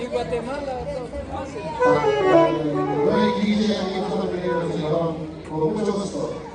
Y Guatemala. gusto.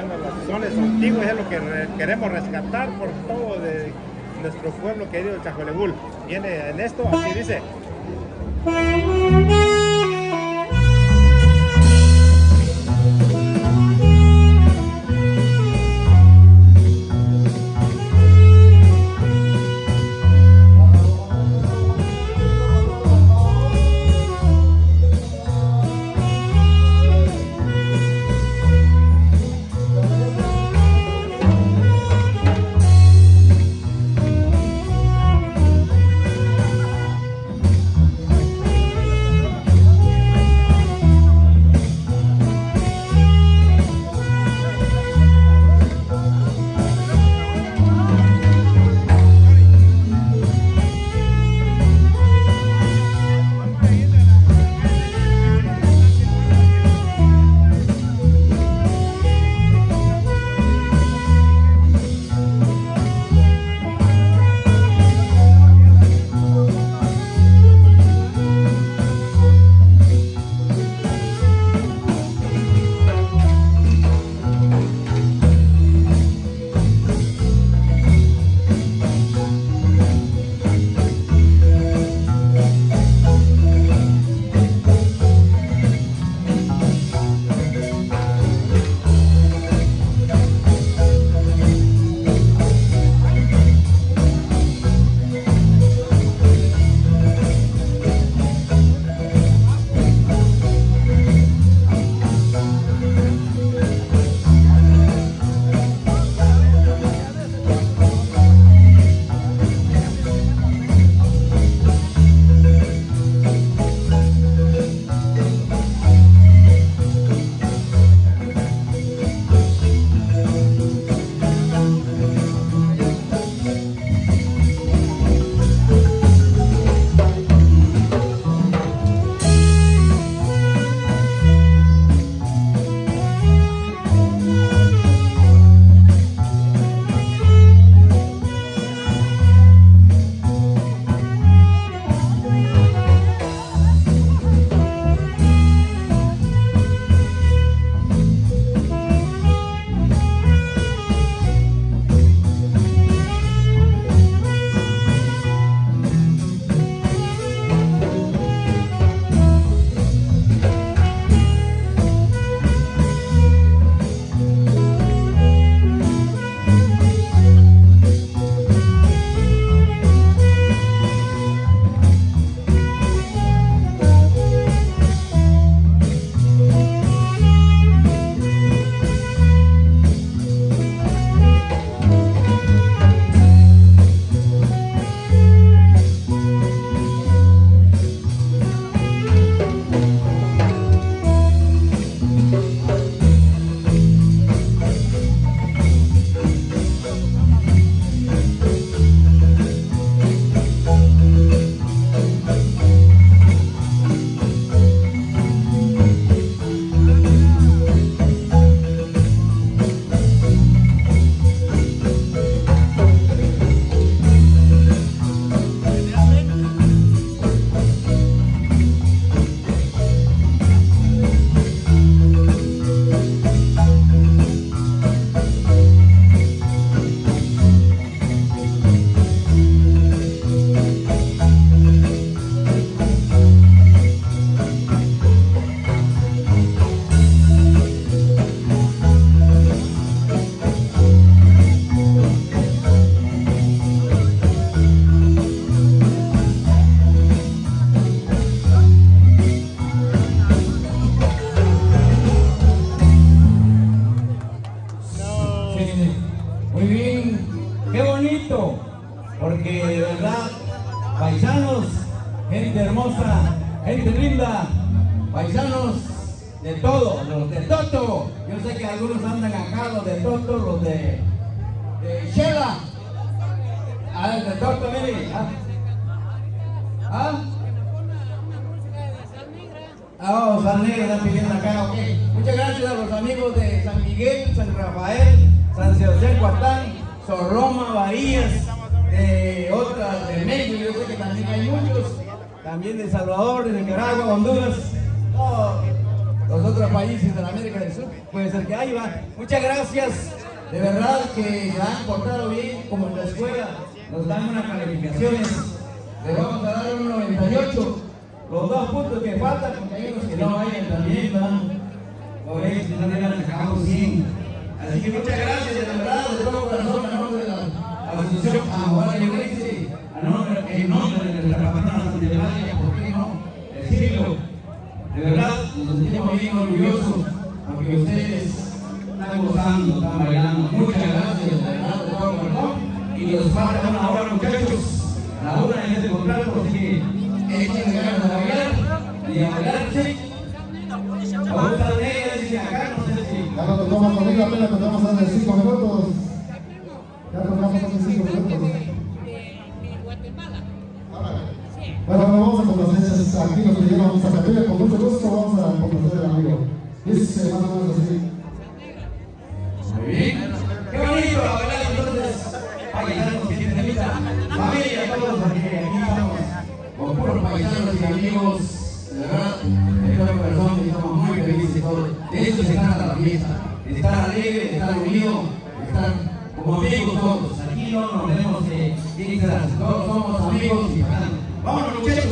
Entonces escuchando los soles antiguos, es lo que re- queremos rescatar por todo de nuestro pueblo querido Chajolegul. Viene en esto, así dice. Acá, los de Toto, los de, de Shela. A ver, de Toto, mire. ¿Ah? ¿Ah? Ah, oh, San Negro están pidiendo acá, ok. Muchas gracias a los amigos de San Miguel, San Rafael, San Sebastián Cuatán, Sorroma, Bahías, de otras de México, yo sé que también hay muchos, también de Salvador, de Nicaragua, Honduras, todos los otros países de la América del Sur, puede ser que hay, va. Muchas gracias, de verdad que han portado bien, como en la escuela, nos dan unas calificaciones, le vamos a dar un 98 los dos puntos que faltan, porque hay unos que no vayan también, van. Por eso, no le sacamos 100. Así que muchas gracias, de verdad, de todo corazón, a nombre de la Asociación Aguada de Iglesia, a nombre de nuestra patrona Santidad, ¿por qué no decirlo? De verdad, nos sentimos bien orgullosos, porque ustedes están gozando, están bailando. Muchas gracias, de verdad, de todo corazón. Y nos falta una hora, muchachos, la una en este contrato, así que echen ganas de bailar y a bailar, sí. Ahorita negra dice acá, no sé si. Ya no tocamos conmigo, apenas tocamos hace 5 minutos. Ya tocamos hace 5 minutos. Bueno, vamos a conocer aquí los que llegamos a Capilla, con mucho gusto vamos a conocer al amigo. Así. Muy bien. Qué bonito a bailar entonces. Paisanos que tienen vida. Familia, todos aquí, estamos. Con puros paisanos y amigos. De verdad, de todo corazón, estamos muy felices todos. De eso se trata la fiesta. De estar alegre, de estar unidos, de estar como amigos todos. Aquí no nos tenemos que instalar. Todos somos amigos y Vámonos muchachos.